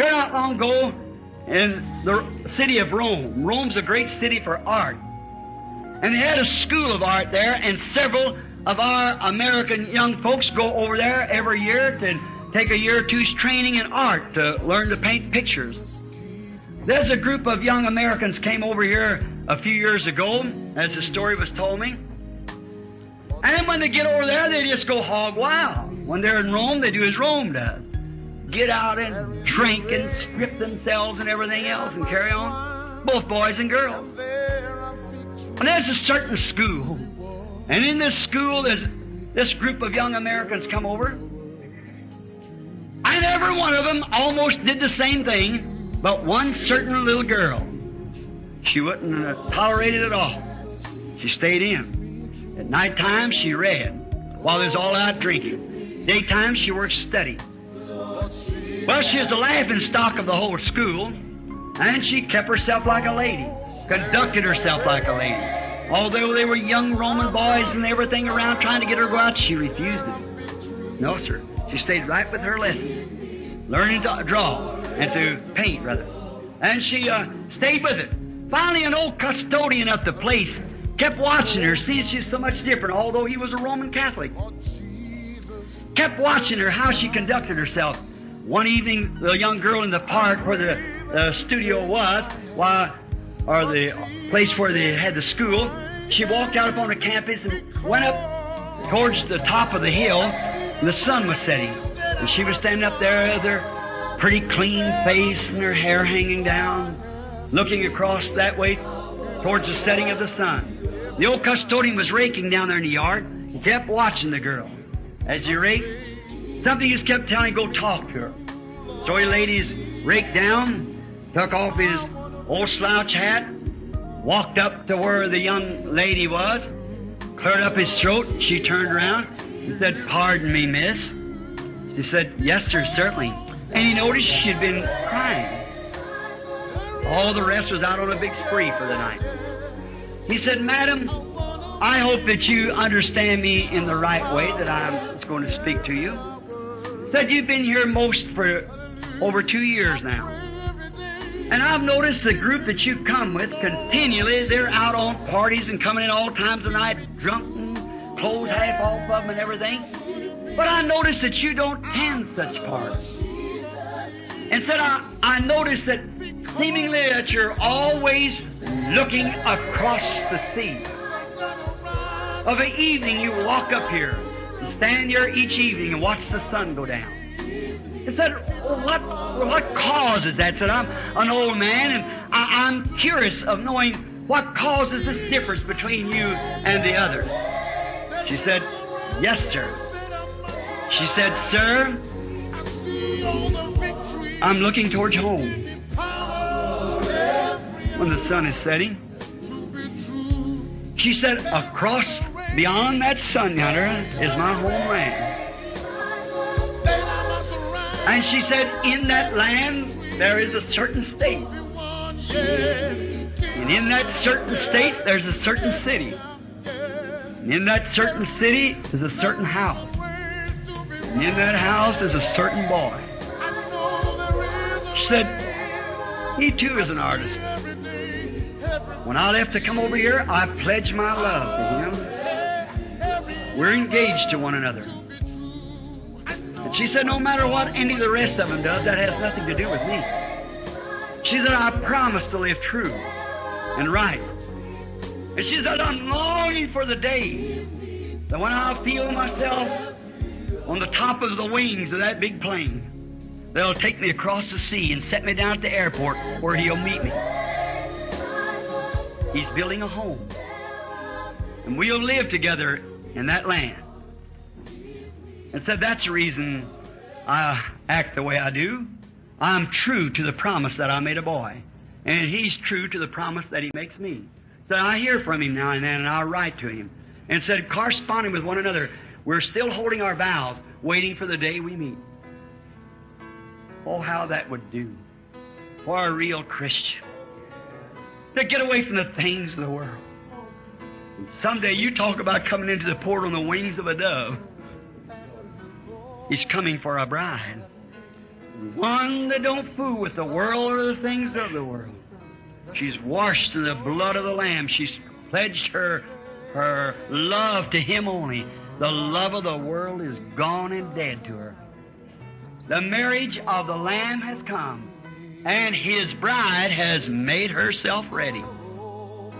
Here not long ago, in the city of Rome, Rome's a great city for art. And they had a school of art there, and several of our American young folks go over there every year to take a year or two's training in art to learn to paint pictures. There's a group of young Americans came over here a few years ago, as the story was told me. And when they get over there, they just go hog wild. When they're in Rome, they do as Rome does. Get out and drink and strip themselves and everything else and carry on. Both boys and girls. And there's a certain school. And in this school, there's this group of young Americans come over. And every one of them almost did the same thing, but one certain little girl. She wouldn't tolerate it at all. She stayed in. At night time, she read while they was all out drinking. Daytime, she worked steady. Well, she was the laughing stock of the whole school, and she kept herself like a lady, conducted herself like a lady. Although they were young Roman boys and everything around trying to get her to go out, she refused it. No, sir. She stayed right with her lessons, learning to draw and to paint, rather. And she uh, stayed with it. Finally, an old custodian of the place kept watching her, seeing she's so much different, although he was a Roman Catholic. Kept watching her, how she conducted herself. One evening, the young girl in the park where the uh, studio was, why, or the place where they had the school, she walked out upon the campus and went up towards the top of the hill. And the sun was setting, and she was standing up there with her pretty clean face and her hair hanging down, looking across that way towards the setting of the sun. The old custodian was raking down there in the yard. Kept watching the girl. As he raked, something just kept telling him, go talk to her. So he laid his rake down, took off his old slouch hat, walked up to where the young lady was, cleared up his throat. She turned around and said, Pardon me, miss. She said, Yes, sir, certainly. And he noticed she'd been crying. All the rest was out on a big spree for the night. He said, Madam, I hope that you understand me in the right way that I'm going to speak to you. Said you've been here most for over two years now. And I've noticed the group that you come with continually, they're out on parties and coming in all times of night, drunk clothes half off of them and everything. But I noticed that you don't attend such parties. And said, I, I noticed that seemingly that you're always looking across the sea. Of an evening, you walk up here and stand here each evening and watch the sun go down. He said, what, what causes that? Said, I'm an old man and I, I'm curious of knowing what causes this difference between you and the others. She said, yes, sir. She said, sir, I'm looking towards home. When the sun is setting. She said, across beyond that sun yonder is my homeland. And she said, in that land there is a certain state. And in that certain state there's a certain city. And in that certain city is a certain house. And in that house is a certain boy. She said, he too is an artist. When I left to come over here, I pledged my love to him. We're engaged to one another. And she said, no matter what any of the rest of them does, that has nothing to do with me. She said, I promise to live true and right. And she said, I'm longing for the day that when I feel myself on the top of the wings of that big plane, they'll take me across the sea and set me down at the airport where he'll meet me. He's building a home. And we'll live together in that land. And said, That's the reason I act the way I do. I'm true to the promise that I made a boy. And he's true to the promise that he makes me. So I hear from him now and then, and I'll write to him. And said, corresponding with one another, we're still holding our vows, waiting for the day we meet. Oh, how that would do for a real Christian to get away from the things of the world. And someday you talk about coming into the port on the wings of a dove. He's coming for a bride. One that don't fool with the world or the things of the world. She's washed in the blood of the Lamb. She's pledged her, her love to Him only. The love of the world is gone and dead to her. The marriage of the Lamb has come, and his bride has made herself ready. Oh,